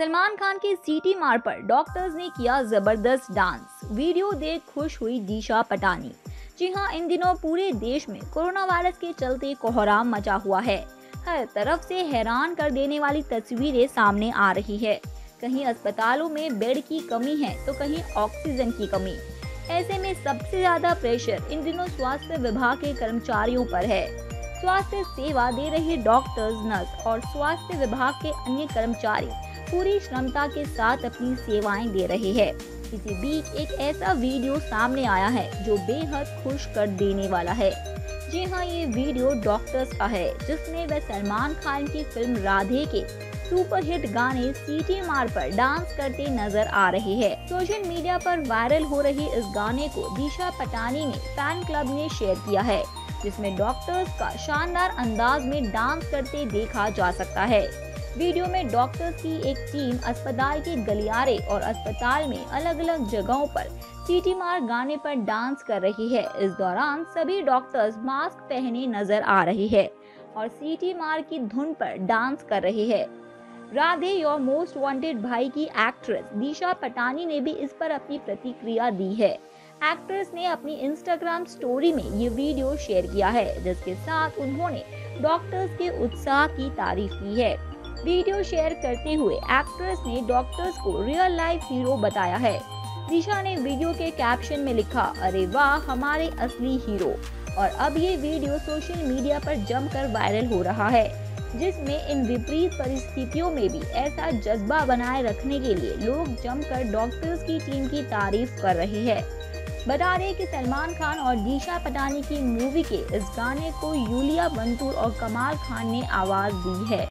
सलमान खान के सीटी मार पर डॉक्टर्स ने किया ज़बरदस्त डांस। वीडियो देख खुश हुई दिशा पटानी। जी हाँ इन दिनों पूरे देश में कोरोना वायरस के चलते कोहराम मचा हुआ है। हर तरफ़ से हैरान कर देने वाली तस्वीरें सामने आ रही है। कहीं अस्पतालों में बेड की कमी है तो कहीं ऑक्सीजन की कमी। ऐसे में सबसे ज़्यादा प्रेशर इन दिनों स्वास्थ्य विभाग के कर्मचारियों पर है। स्वास्थ्य सेवा दे रहे डॉक्टर्स, नर्स और स्वास्थ्य विभाग के अन्य कर्मचारी पूरी क्षमता के साथ अपनी सेवाएँ दे रहे हैं। इसी बीच एक ऐसा वीडियो सामने आया है जो बेहद खुश कर देने वाला है। जी हाँ ये वीडियो डॉक्टर्स का है, जिसमें वह सलमान खान की फ़िल्म राधे के सुपरहिट गाने सीटी मार पर डांस करते नज़र आ रहे हैं। सोशल मीडिया पर वायरल हो रही इस गाने को दिशा पटानी ने फ़ैन क्लब ने शेयर किया है, जिसमें डॉक्टर्स का शानदार अंदाज में डांस करते देखा जा सकता है। वीडियो में डॉक्टर्स की एक टीम अस्पताल के गलियारे और अस्पताल में अलग अलग जगहों पर सीटी मार गाने पर डांस कर रही है। इस दौरान सभी डॉक्टर्स मास्क पहने नज़र आ रही है और सीटी मार की धुन पर डांस कर रही है। राधे योर मोस्ट वांटेड भाई की एक्ट्रेस दिशा पटानी ने भी इस पर अपनी प्रतिक्रिया दी है। एक्ट्रेस ने अपनी इंस्टाग्राम स्टोरी में ये वीडियो शेयर किया है, जिसके साथ उन्होंने डॉक्टर्स के उत्साह की तारीफ़ की है। वीडियो शेयर करते हुए एक्ट्रेस ने डॉक्टर्स को रियल लाइफ हीरो बताया है। दिशा ने वीडियो के कैप्शन में लिखा, अरे वाह, हमारे असली हीरो और अब ये वीडियो सोशल मीडिया पर जमकर वायरल हो रहा है, जिसमें इन विपरीत परिस्थितियों में भी ऐसा जज्बा बनाए रखने के लिए लोग जमकर डॉक्टर्स की टीम की तारीफ़ कर रहे हैं। बता दें कि सलमान खान और दिशा पटानी की मूवी के इस गाने को यूलिया बंतूर और कमाल खान ने आवाज़ दी है।